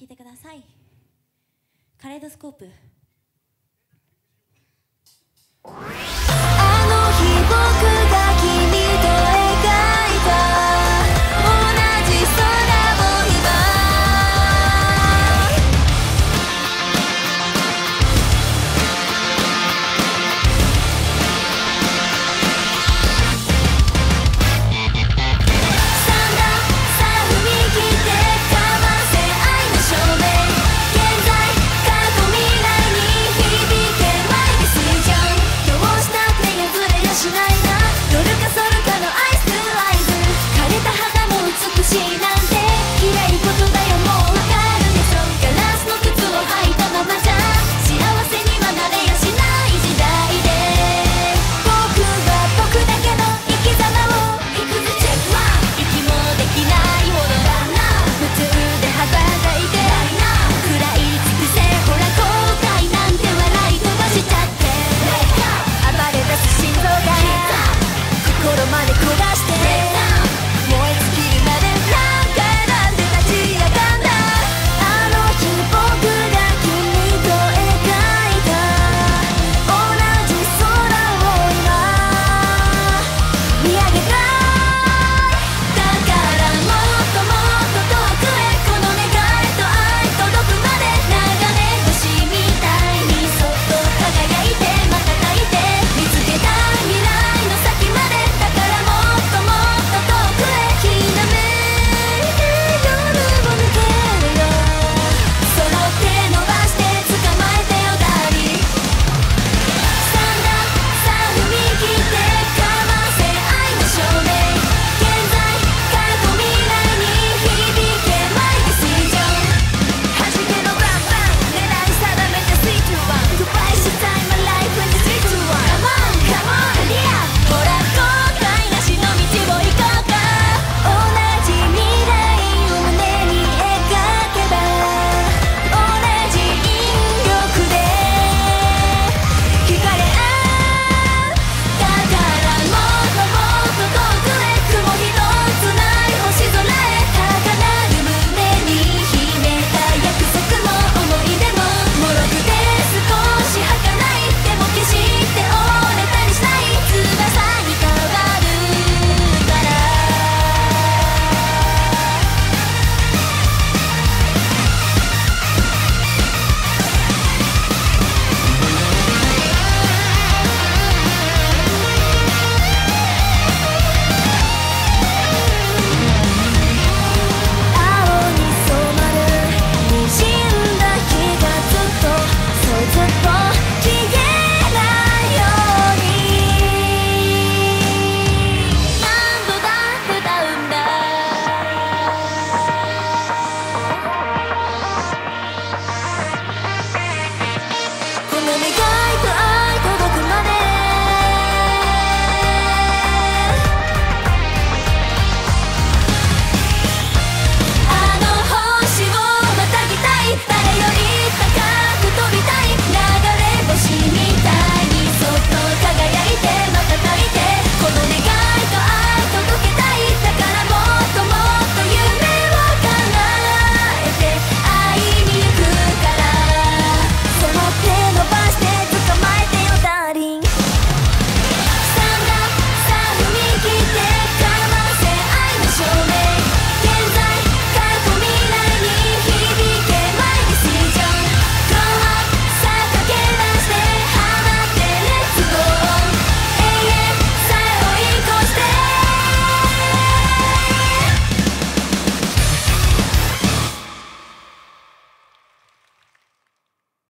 聴いてください。カレードスコープ。